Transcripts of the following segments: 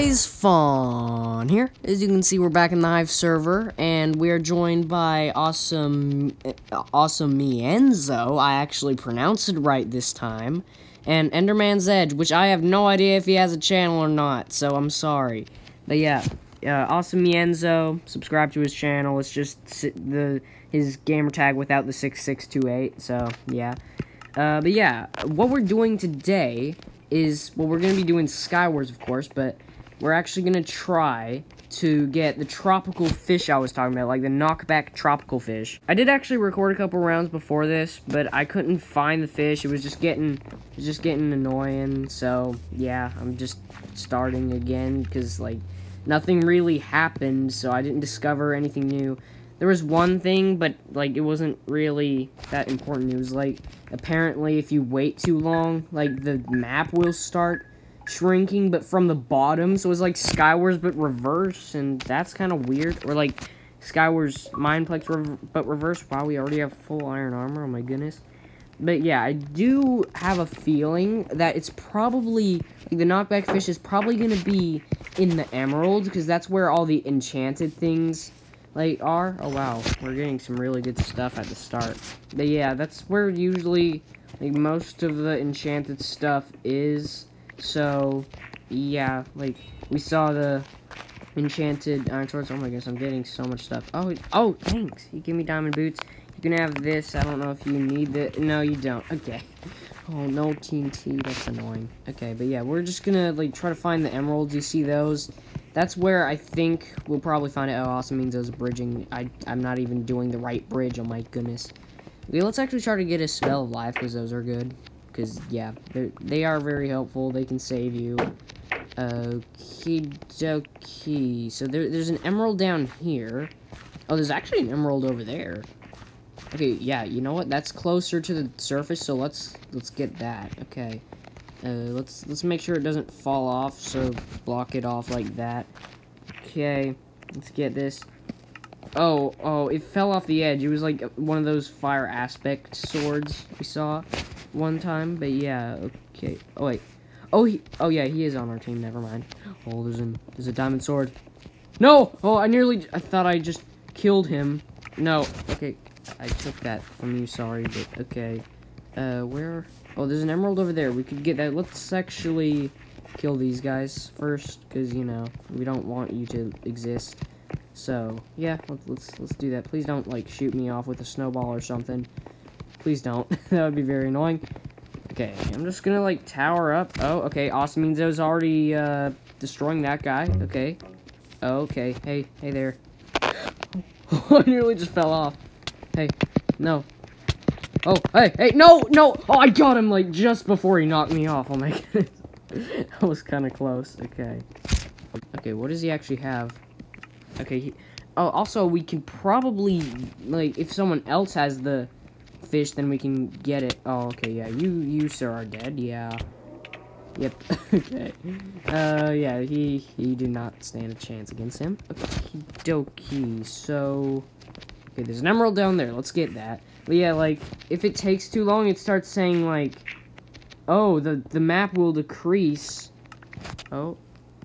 guys, Fawn here. As you can see, we're back in the Hive server, and we are joined by Awesome, uh, Awesome Mienzo. I actually pronounced it right this time. And Enderman's Edge, which I have no idea if he has a channel or not, so I'm sorry. But yeah, uh, Awesome Mienzo, subscribe to his channel. It's just the his gamer tag without the 6628, so yeah. Uh, but yeah, what we're doing today is, well, we're going to be doing Skywars, of course, but we're actually going to try to get the tropical fish I was talking about, like the knockback tropical fish. I did actually record a couple rounds before this, but I couldn't find the fish. It was just getting, it was just getting annoying, so yeah, I'm just starting again, because, like, nothing really happened, so I didn't discover anything new. There was one thing, but, like, it wasn't really that important. It was, like, apparently if you wait too long, like, the map will start shrinking, but from the bottom. So it's like Skywars, but reverse, and that's kind of weird. Or, like, Skywars Mineplex, rev but reverse. Wow, we already have full iron armor. Oh, my goodness. But, yeah, I do have a feeling that it's probably... Like, the knockback fish is probably going to be in the emerald, because that's where all the enchanted things like are. Oh wow, we're getting some really good stuff at the start. But yeah, that's where usually like most of the enchanted stuff is. So yeah, like we saw the enchanted iron swords. Oh my goodness, I'm getting so much stuff. Oh, oh, thanks. You give me diamond boots. You can have this. I don't know if you need it. No, you don't. Okay. Oh, no TNT. That's annoying. Okay, but yeah, we're just gonna, like, try to find the emeralds. You see those? That's where I think we'll probably find it. Oh, also means those bridging. I, I'm not even doing the right bridge. Oh my goodness. Okay, let's actually try to get a spell of life because those are good. Because, yeah, they are very helpful. They can save you. Okie dokie. So there, there's an emerald down here. Oh, there's actually an emerald over there. Okay, yeah, you know what? That's closer to the surface, so let's let's get that. Okay. Uh, let's let's make sure it doesn't fall off, so block it off like that. Okay, let's get this. Oh, oh, it fell off the edge. It was like one of those fire aspect swords we saw one time, but yeah, okay. Oh, wait. Oh, he, oh yeah, he is on our team, never mind. Oh, there's, an, there's a diamond sword. No! Oh, I nearly, I thought I just killed him. No, okay, I took that from you, sorry, but okay. Uh, where, Oh, there's an emerald over there. We could get that. Let's actually kill these guys first, because, you know, we don't want you to exist. So, yeah, let's, let's, let's do that. Please don't, like, shoot me off with a snowball or something. Please don't. that would be very annoying. Okay, I'm just gonna, like, tower up. Oh, okay, Awesome means I was already, uh, destroying that guy. Okay. Oh, okay. Hey, hey there. I nearly just fell off. Hey, no, Oh, hey, hey, no, no! Oh, I got him, like, just before he knocked me off. Oh, my goodness. that was kind of close. Okay. Okay, what does he actually have? Okay, he, oh, also, we can probably, like, if someone else has the fish, then we can get it. Oh, okay, yeah, you, you, sir, are dead, yeah. Yep, okay. Uh, yeah, he, he did not stand a chance against him. Okie dokie, so... Okay, there's an emerald down there, let's get that. But yeah, like, if it takes too long, it starts saying, like, oh, the, the map will decrease. Oh,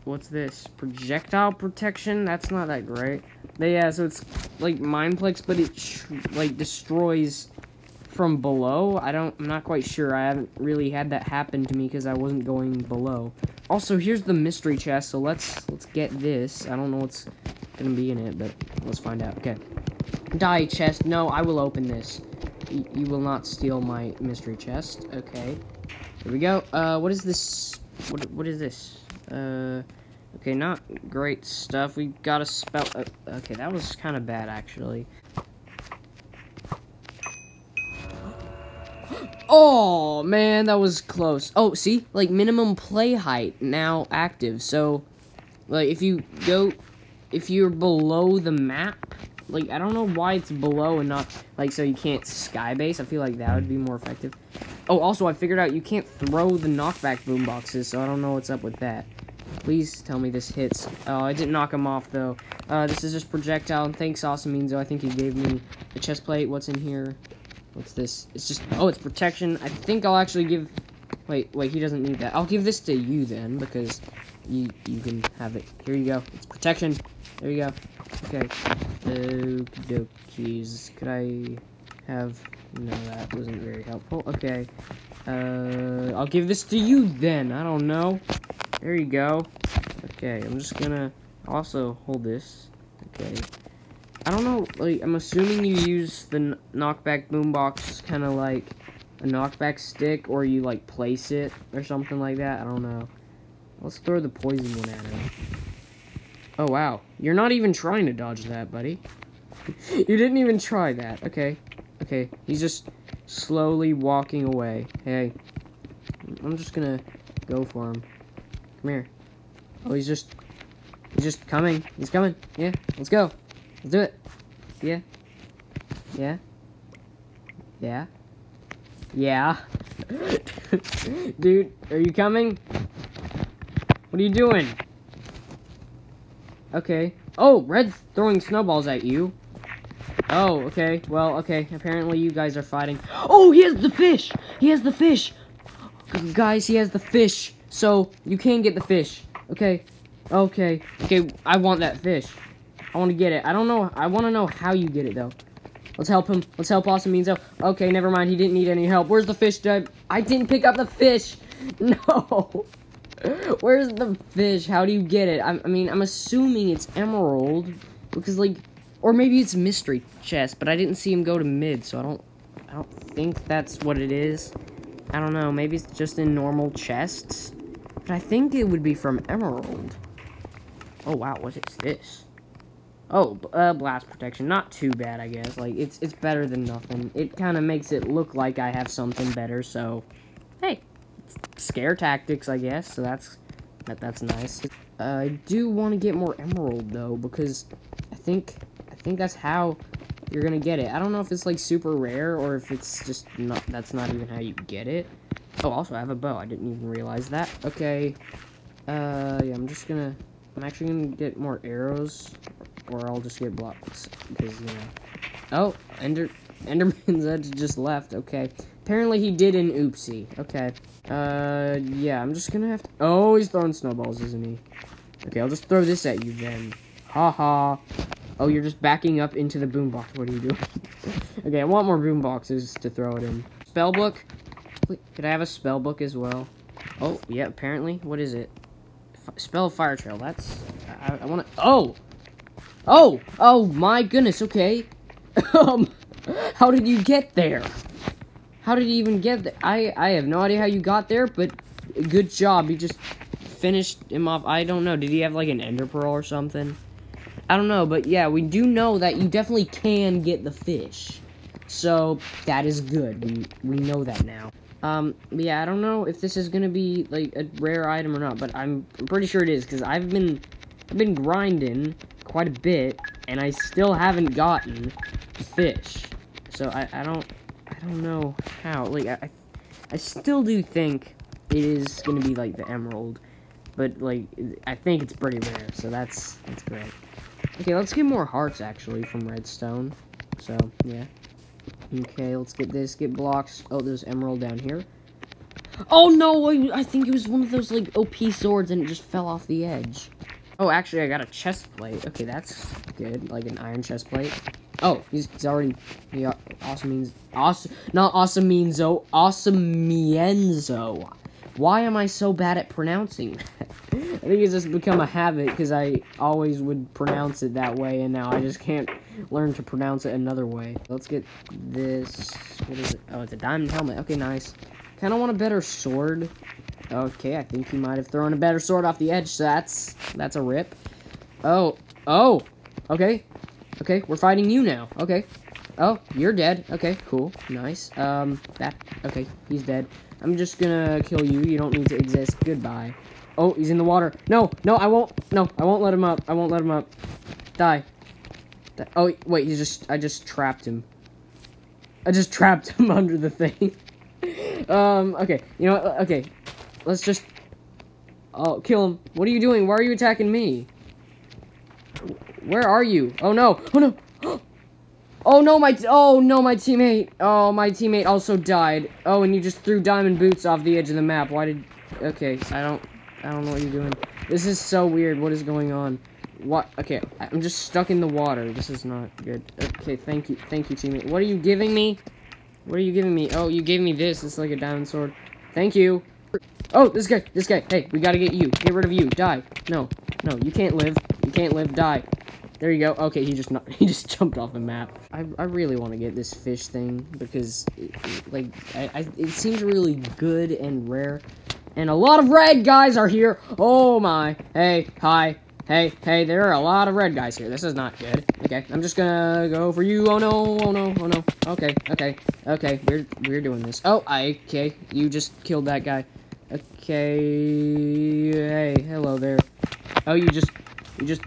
what's this? Projectile protection? That's not that great. But yeah, so it's, like, Mineplex, but it, like, destroys from below. I don't, I'm not quite sure. I haven't really had that happen to me because I wasn't going below. Also, here's the mystery chest, so let's, let's get this. I don't know what's gonna be in it, but let's find out. Okay. Die chest. No, I will open this you will not steal my mystery chest. Okay. Here we go. Uh, what is this? What, what is this? Uh, okay, not great stuff. We got a spell. Uh, okay, that was kind of bad, actually. Oh, man, that was close. Oh, see? Like, minimum play height now active. So, like, if you go... If you're below the map, like, I don't know why it's below and not, like, so you can't skybase. I feel like that would be more effective. Oh, also, I figured out you can't throw the knockback boomboxes, so I don't know what's up with that. Please tell me this hits. Oh, I didn't knock him off, though. Uh, this is just projectile, and thanks, Awesome Meanzo. I think he gave me the chest plate. What's in here? What's this? It's just, oh, it's protection. I think I'll actually give, wait, wait, he doesn't need that. I'll give this to you, then, because you you can have it. Here you go. It's protection. There you go. Okay. Okie dokies. Could I have... No, that wasn't very helpful. Okay. Uh, I'll give this to you then. I don't know. There you go. Okay, I'm just gonna also hold this. Okay. I don't know, like, I'm assuming you use the knockback boombox kind of like a knockback stick, or you, like, place it, or something like that. I don't know. Let's throw the poison one at him. Oh, wow. You're not even trying to dodge that, buddy. you didn't even try that. Okay. Okay. He's just slowly walking away. Hey. I'm just gonna go for him. Come here. Oh, he's just... He's just coming. He's coming. Yeah. Let's go. Let's do it. Yeah. Yeah. Yeah. Yeah. Dude, are you coming? What are you doing? Okay. Oh, Red's throwing snowballs at you. Oh, okay. Well, okay. Apparently you guys are fighting. Oh, he has the fish! He has the fish! Guys, he has the fish. So, you can get the fish. Okay. Okay. Okay, I want that fish. I want to get it. I don't know. I want to know how you get it, though. Let's help him. Let's help Awesome Meanzo. Okay, never mind. He didn't need any help. Where's the fish, Dad? I didn't pick up the fish. No. Where's the fish? How do you get it? I, I mean, I'm assuming it's emerald. Because, like... Or maybe it's mystery chest, but I didn't see him go to mid, so I don't... I don't think that's what it is. I don't know. Maybe it's just in normal chests. But I think it would be from emerald. Oh, wow. What is this? Oh, uh, blast protection. Not too bad, I guess. Like, it's it's better than nothing. It kind of makes it look like I have something better, so... Hey, scare tactics, I guess, so that's... That, that's nice. Uh, I do want to get more emerald, though, because I think... I think that's how you're gonna get it. I don't know if it's, like, super rare, or if it's just not... That's not even how you get it. Oh, also, I have a bow. I didn't even realize that. Okay. Uh, yeah, I'm just gonna... I'm actually gonna get more arrows or I'll just get blocked. because you know. Oh, Ender Enderman's Edge just left. Okay, apparently he did an oopsie. Okay, uh, yeah, I'm just gonna have to. Oh, he's throwing snowballs, isn't he? Okay, I'll just throw this at you then. Ha ha. Oh, you're just backing up into the boombox. What are you doing? okay, I want more boomboxes to throw it in. Spellbook. Could I have a spellbook as well? Oh, yeah, apparently. What is it? F spell fire trail. That's. I, I want to. Oh! Oh, oh my goodness, okay. um, how did you get there? How did you even get there? I, I have no idea how you got there, but good job. You just finished him off. I don't know. Did he have like an ender pearl or something? I don't know, but yeah, we do know that you definitely can get the fish. So, that is good. We, we know that now. Um, yeah, I don't know if this is gonna be, like, a rare item or not, but I'm pretty sure it is, because I've been, I've been grinding quite a bit, and I still haven't gotten fish. So I, I don't I don't know how. Like I I still do think it is gonna be like the emerald, but like I think it's pretty rare. So that's that's great. Okay, let's get more hearts actually from redstone. So yeah. Okay, let's get this. Get blocks. Oh, there's emerald down here. Oh no! I, I think it was one of those like OP swords, and it just fell off the edge. Oh, actually, I got a chest plate. Okay, that's good. Like an iron chest plate. Oh, he's, he's already... He uh, awesome means... Awesome... Not awesome means... Oh, awesome mienzo. Why am I so bad at pronouncing I think it's just become a habit because I always would pronounce it that way, and now I just can't learn to pronounce it another way. Let's get this. What is it? Oh, it's a diamond helmet. Okay, nice. Kind of want a better sword. Okay, I think he might have thrown a better sword off the edge, so that's, that's a rip. Oh, oh, okay, okay, we're fighting you now, okay. Oh, you're dead, okay, cool, nice. Um, that, okay, he's dead. I'm just gonna kill you, you don't need to exist, goodbye. Oh, he's in the water. No, no, I won't, no, I won't let him up, I won't let him up. Die. Die. Oh, wait, he just, I just trapped him. I just trapped him under the thing. Um, okay, you know what, okay, Let's just... Oh, kill him. What are you doing? Why are you attacking me? Where are you? Oh, no. Oh, no. Oh, no, my... Oh, no, my teammate. Oh, my teammate also died. Oh, and you just threw diamond boots off the edge of the map. Why did... Okay, I don't... I don't know what you're doing. This is so weird. What is going on? What? Okay, I'm just stuck in the water. This is not good. Okay, thank you. Thank you, teammate. What are you giving me? What are you giving me? Oh, you gave me this. It's like a diamond sword. Thank you. Oh, this guy. This guy. Hey, we gotta get you. Get rid of you. Die. No. No, you can't live. You can't live. Die. There you go. Okay, he just not, he just jumped off the map. I, I really want to get this fish thing because, it, like, I, I, it seems really good and rare. And a lot of red guys are here. Oh my. Hey, hi. Hey, hey, there are a lot of red guys here. This is not good. Okay, I'm just gonna go for you. Oh no, oh no, oh no. Okay, okay, okay. We're we're doing this. Oh, I okay. You just killed that guy. Okay. Hey, hello there. Oh, you just you just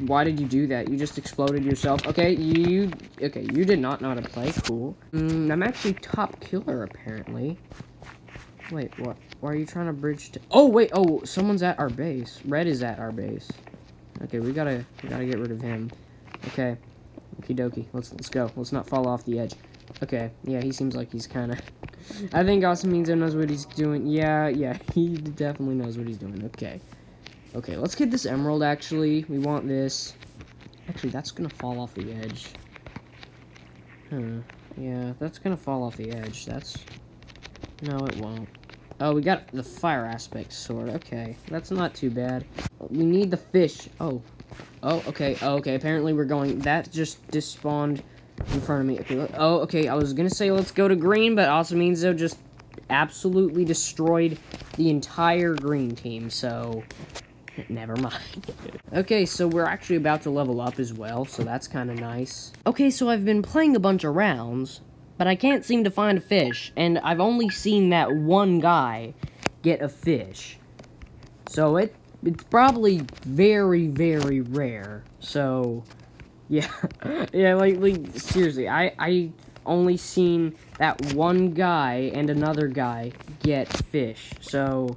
why did you do that? You just exploded yourself. Okay, you... Okay, you did not know how to play. Cool. Mm, I'm actually top killer, apparently. Wait, what? Why are you trying to bridge to... Oh, wait. Oh, someone's at our base. Red is at our base. Okay, we gotta... We gotta get rid of him. Okay. Okie dokie. Let's, let's go. Let's not fall off the edge. Okay. Yeah, he seems like he's kind of... I think Awesomemeanzo knows what he's doing. Yeah, yeah. He definitely knows what he's doing. Okay. Okay, let's get this emerald, actually. We want this. Actually, that's gonna fall off the edge. Hmm. Yeah, that's gonna fall off the edge. That's... No, it won't. Oh, we got the fire aspect sword. Okay, that's not too bad. We need the fish. Oh. Oh, okay. Oh, okay. Apparently we're going... That just despawned in front of me. Okay. Oh, okay. I was gonna say let's go to green, but Awesomemeanzo just absolutely destroyed the entire green team, so... Never mind. okay, so we're actually about to level up as well, so that's kind of nice. Okay, so I've been playing a bunch of rounds, but I can't seem to find a fish, and I've only seen that one guy get a fish. So it it's probably very, very rare. So, yeah. yeah, like, like, seriously, I, I only seen that one guy and another guy get fish. So,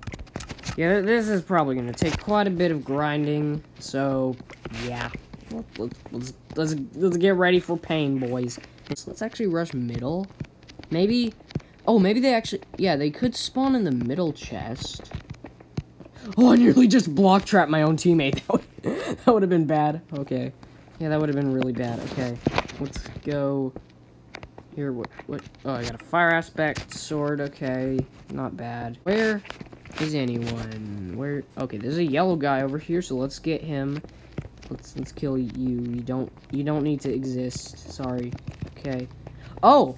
yeah, this is probably going to take quite a bit of grinding, so, yeah. Let's, let's, let's, let's get ready for pain, boys. Let's, let's actually rush middle. Maybe, oh, maybe they actually, yeah, they could spawn in the middle chest. Oh, I nearly just block trapped my own teammate. That would, that would have been bad. Okay. Yeah, that would have been really bad. Okay, let's go here. What, what, oh, I got a fire aspect sword. Okay, not bad. Where is anyone? Where? Okay, there's a yellow guy over here, so let's get him. Let's let's kill you. You don't you don't need to exist. Sorry. Okay. Oh.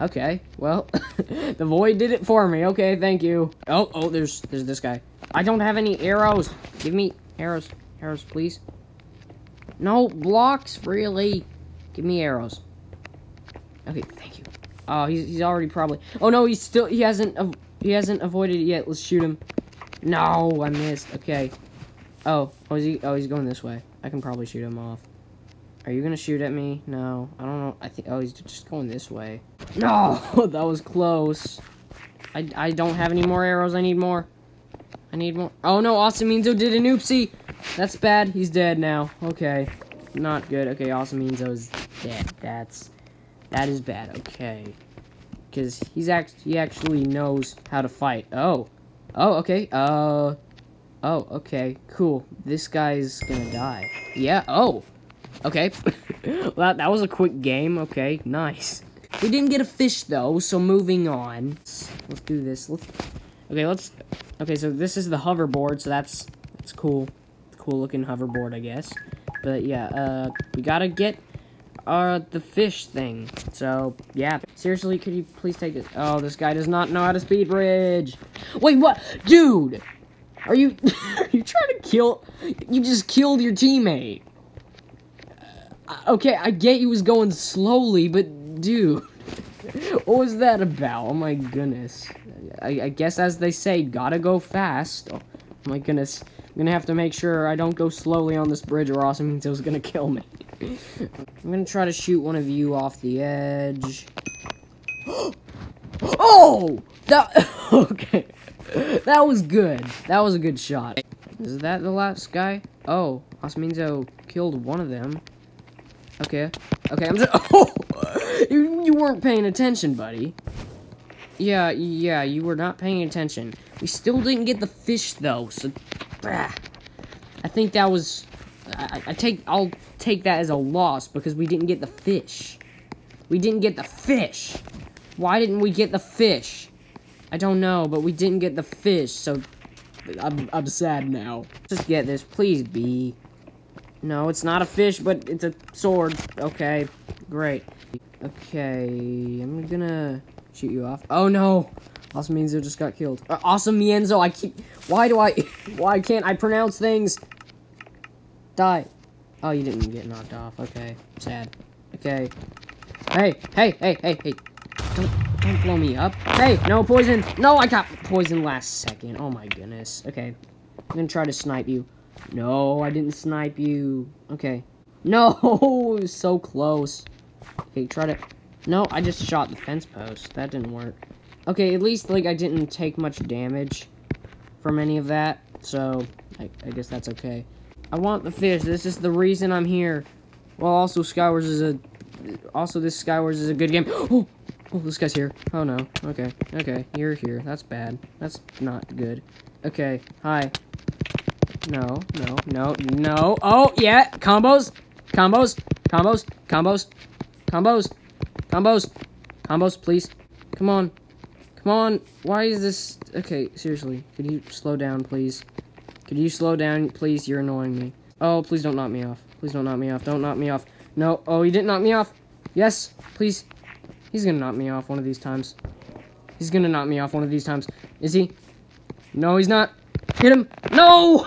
Okay. Well, the void did it for me. Okay, thank you. Oh, oh, there's there's this guy. I don't have any arrows. Give me arrows. Arrows, please. No blocks, really. Give me arrows. Okay, thank you. Oh, he's he's already probably. Oh no, he's still he hasn't he hasn't avoided it yet. Let's shoot him. No, I missed. Okay. Oh, oh, is he? Oh, he's going this way. I can probably shoot him off. Are you gonna shoot at me? No, I don't know. I think. Oh, he's just going this way. No, that was close. I I don't have any more arrows. I need more. I need more. Oh no, Awesomemeanzo did an oopsie. That's bad. He's dead now. Okay, not good. Okay, Awesomemeanzo is dead. That's that is bad. Okay because he's act he actually knows how to fight. Oh, oh, okay. Uh, oh, okay, cool. This guy's gonna die. Yeah. Oh, okay. well, that, was a quick game. Okay, nice. We didn't get a fish though, so moving on. Let's, do this. Let's, okay, let's. Okay, so this is the hoverboard, so that's that's cool. Cool looking hoverboard, I guess. But yeah, uh, we gotta get uh, the fish thing. So, yeah. Seriously, could you please take it? Oh, this guy does not know how to speed bridge. Wait, what? Dude! Are you, are you trying to kill, you just killed your teammate. Uh, okay, I get he was going slowly, but dude, what was that about? Oh my goodness. I, I guess as they say, gotta go fast. Oh my goodness. I'm gonna have to make sure I don't go slowly on this bridge or Awesomemeanzo's gonna kill me. I'm gonna try to shoot one of you off the edge. oh! That- okay. That was good. That was a good shot. Is that the last guy? Oh, Awesomemeanzo killed one of them. Okay. Okay, I'm just- Oh! You, you weren't paying attention, buddy. Yeah, yeah, you were not paying attention. We still didn't get the fish, though, so I think that was. I, I take. I'll take that as a loss because we didn't get the fish. We didn't get the fish. Why didn't we get the fish? I don't know, but we didn't get the fish, so I'm, I'm sad now. Just get this, please, be. No, it's not a fish, but it's a sword. Okay, great. Okay, I'm gonna shoot you off. Oh no! Awesome Mienzo just got killed. Uh, awesome Mienzo, I keep- Why do I- Why can't I pronounce things? Die. Oh, you didn't get knocked off. Okay, sad. Okay. Hey, hey, hey, hey, hey. Don't, don't blow me up. Hey, no poison. No, I got poison last second. Oh my goodness. Okay. I'm gonna try to snipe you. No, I didn't snipe you. Okay. No, so close. Okay, try to... No, I just shot the fence post. That didn't work. Okay, at least, like, I didn't take much damage from any of that. So, I, I guess that's okay. I want the fish. This is the reason I'm here. Well, also, Skywars is a... Also, this Skywars is a good game. Oh! Oh, this guy's here. Oh, no. Okay. Okay. You're here. That's bad. That's not good. Okay. Hi. No. No. No. No. Oh, yeah. Combos. Combos. Combos. Combos. Combos. Combos. Combos, please. Come on. Come on. Why is this... Okay, seriously. Could you slow down, please? Could you slow down, please? You're annoying me. Oh, please don't knock me off. Please don't knock me off. Don't knock me off. No. Oh, he didn't knock me off. Yes. Please. He's gonna knock me off one of these times. He's gonna knock me off one of these times. Is he? No, he's not. Hit him. No!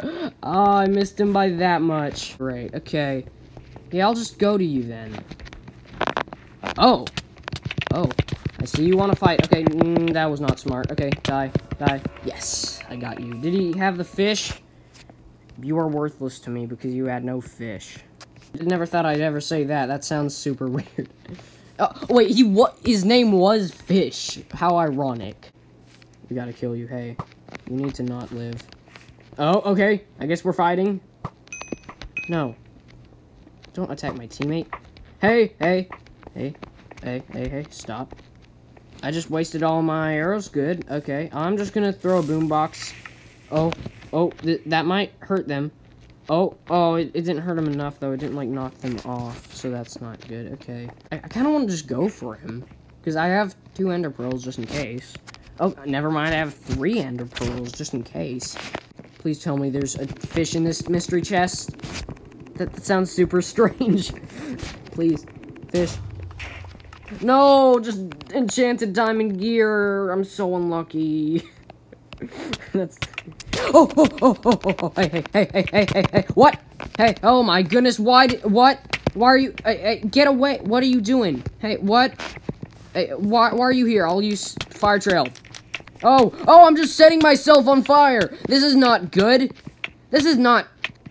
oh, I missed him by that much. Great. Okay. Yeah, I'll just go to you then. Oh. Oh. I see you want to fight. Okay, mm, that was not smart. Okay, die. Die. Yes, I got you. Did he have the fish? You are worthless to me because you had no fish. I never thought I'd ever say that. That sounds super weird. Oh, wait, he what? His name was Fish. How ironic. We gotta kill you. Hey, you need to not live. Oh, okay. I guess we're fighting. No. Don't attack my teammate. Hey, hey, hey, hey, hey, hey, stop. I just wasted all my arrows. Good. Okay. I'm just gonna throw a boombox. Oh, oh, th that might hurt them. Oh, oh, it, it didn't hurt him enough, though. It didn't, like, knock them off, so that's not good. Okay. I, I kind of want to just go for him, because I have two ender pearls just in case. Oh, never mind. I have three ender pearls just in case. Please tell me there's a fish in this mystery chest. That, that sounds super strange. Please. Fish. No, just enchanted diamond gear. I'm so unlucky. That's. Oh, oh, oh, oh, oh, oh, hey, hey, hey, hey, hey, hey, what? Hey, oh my goodness, why did, what? Why are you, hey, hey, get away, what are you doing? Hey, what? Hey, why, why are you here? I'll use fire trail. Oh, oh, I'm just setting myself on fire. This is not good. This is not,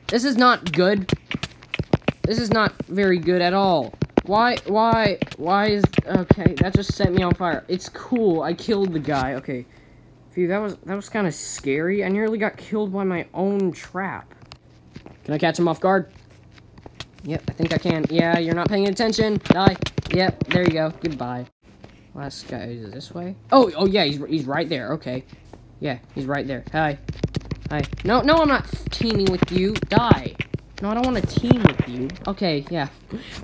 this is not good. This is not very good at all. Why, why, why is, okay, that just set me on fire. It's cool, I killed the guy, okay. Phew, that was, that was kind of scary. I nearly got killed by my own trap. Can I catch him off guard? Yep, I think I can. Yeah, you're not paying attention. Die. Yep, there you go. Goodbye. Last guy is this way? Oh, oh yeah, he's, he's right there. Okay. Yeah, he's right there. Hi. Hi. No, no, I'm not teaming with you. Die. No, I don't want to team with you. Okay, yeah.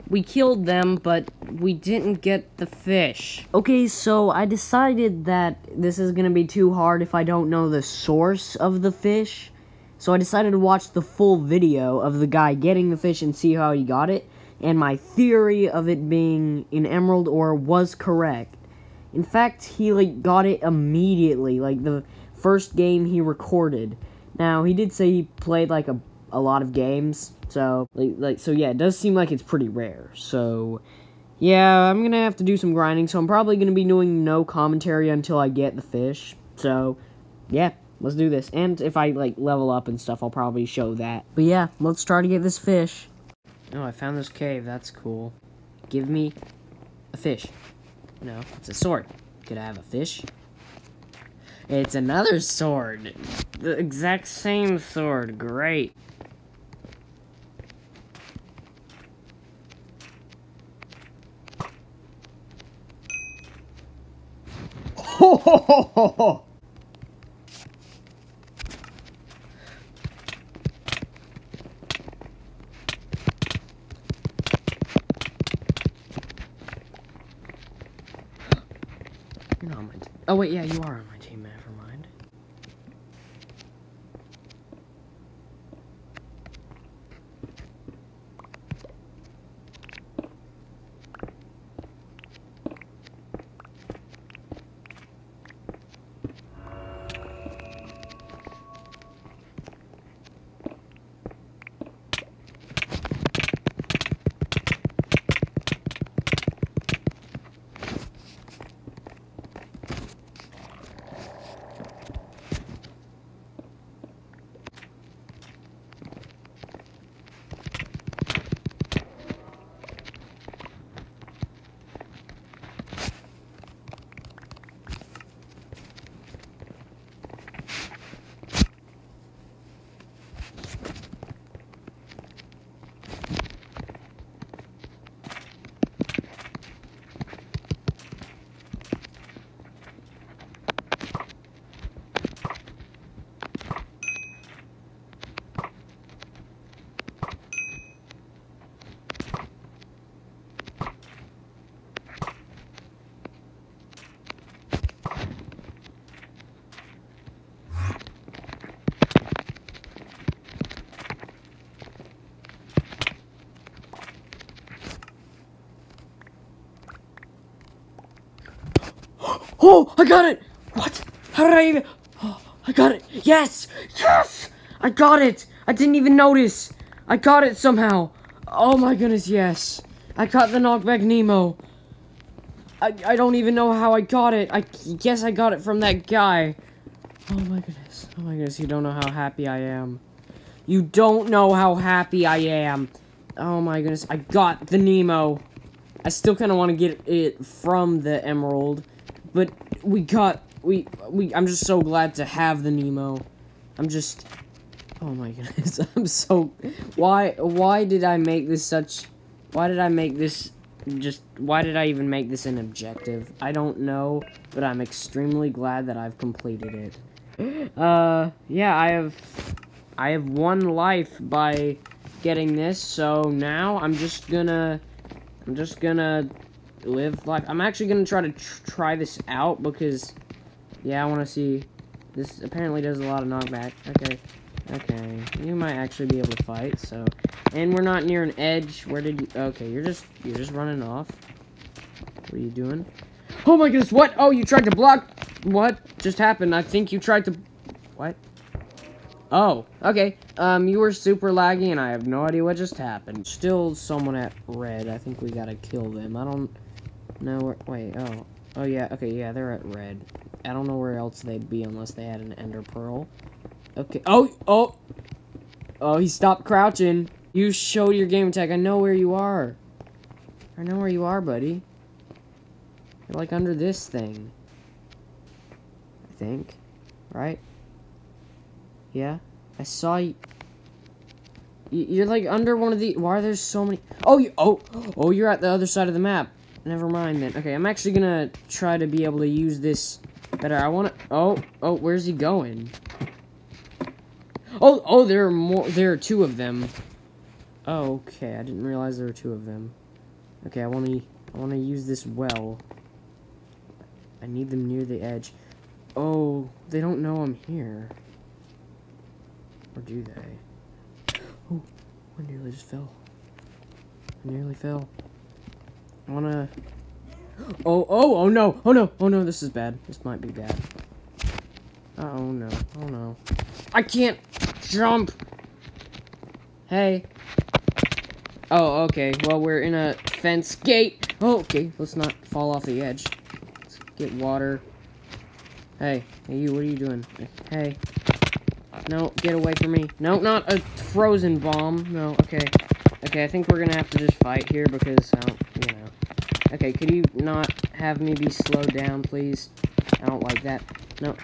We killed them, but we didn't get the fish. Okay, so I decided that this is gonna be too hard if I don't know the source of the fish. So I decided to watch the full video of the guy getting the fish and see how he got it. And my theory of it being an emerald ore was correct. In fact, he like got it immediately, like the first game he recorded. Now, he did say he played like a a lot of games. So, like, like, so yeah, it does seem like it's pretty rare. So, yeah, I'm gonna have to do some grinding. So I'm probably gonna be doing no commentary until I get the fish. So, yeah, let's do this. And if I like level up and stuff, I'll probably show that. But yeah, let's try to get this fish. Oh, I found this cave. That's cool. Give me a fish. No, it's a sword. Could I have a fish? It's another sword. The exact same sword. Great. You're not on my team. Oh, wait, yeah, you are on my team, never mind. Oh, I got it! What? How did I even... Oh, I got it! Yes! Yes! I got it! I didn't even notice! I got it somehow! Oh my goodness, yes! I got the knockback Nemo! I, I don't even know how I got it. I guess I got it from that guy. Oh my goodness. Oh my goodness, you don't know how happy I am. You don't know how happy I am. Oh my goodness, I got the Nemo. I still kind of want to get it from the Emerald. But we got we we I'm just so glad to have the Nemo. I'm just Oh my goodness. I'm so why why did I make this such why did I make this just why did I even make this an objective? I don't know, but I'm extremely glad that I've completed it. Uh yeah, I have I have one life by getting this, so now I'm just gonna I'm just gonna live. Like I'm actually gonna try to tr try this out because yeah I want to see. This apparently does a lot of knockback. Okay. Okay. You might actually be able to fight so. And we're not near an edge. Where did you okay you're just you're just running off. What are you doing? Oh my goodness what? Oh you tried to block what just happened? I think you tried to what? Oh, okay. Um, you were super laggy, and I have no idea what just happened. Still someone at red. I think we gotta kill them. I don't no, wait, oh. Oh, yeah, okay, yeah, they're at red. I don't know where else they'd be unless they had an ender pearl. Okay, oh, oh! Oh, he stopped crouching. You showed your game tag. I know where you are. I know where you are, buddy. You're like under this thing. I think. Right? Yeah? I saw you. You're like under one of the. Why are there so many? Oh, you. Oh, oh, you're at the other side of the map. Never mind then. Okay, I'm actually gonna try to be able to use this better. I wanna... Oh, oh, where's he going? Oh, oh, there are more... There are two of them. Oh, okay. I didn't realize there were two of them. Okay, I wanna... I wanna use this well. I need them near the edge. Oh, they don't know I'm here. Or do they? Oh, I nearly just fell. I nearly fell. I wanna... Oh, oh, oh no, oh no, oh no, this is bad. This might be bad. Oh no, oh no. I can't jump! Hey. Oh, okay, well, we're in a fence gate. Oh, okay, let's not fall off the edge. Let's get water. Hey, hey you, what are you doing? Hey. No, get away from me. No, not a frozen bomb. No, okay. Okay, I think we're gonna have to just fight here because, I don't, you know. Okay, could you not have me be slowed down, please? I don't like that. No.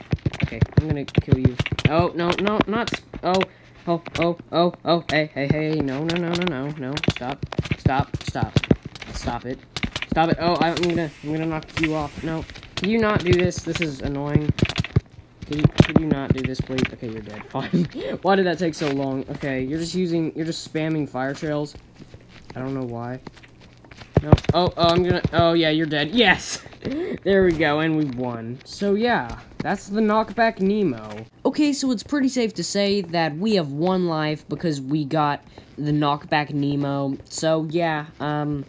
Okay, I'm gonna kill you. Oh, no, no, not... Oh, oh, oh, oh, oh, hey, hey, hey, no, no, no, no, no, no, stop, stop, stop, stop it, stop it, oh, I'm gonna, I'm gonna knock you off, no, can you not do this, this is annoying, can you, can you not do this, please, okay, you're dead, fine, why did that take so long, okay, you're just using, you're just spamming fire trails, I don't know why, no. Oh, oh, I'm gonna. Oh, yeah, you're dead. Yes! there we go, and we won. So yeah, that's the knockback Nemo. Okay, so it's pretty safe to say that we have one life because we got the knockback Nemo. So yeah, um,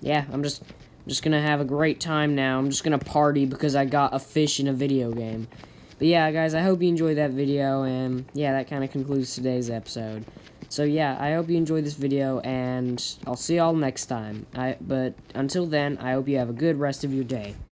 yeah, I'm just, just gonna have a great time now. I'm just gonna party because I got a fish in a video game. But yeah, guys, I hope you enjoyed that video, and yeah, that kind of concludes today's episode. So yeah, I hope you enjoyed this video, and I'll see y'all next time. I But until then, I hope you have a good rest of your day.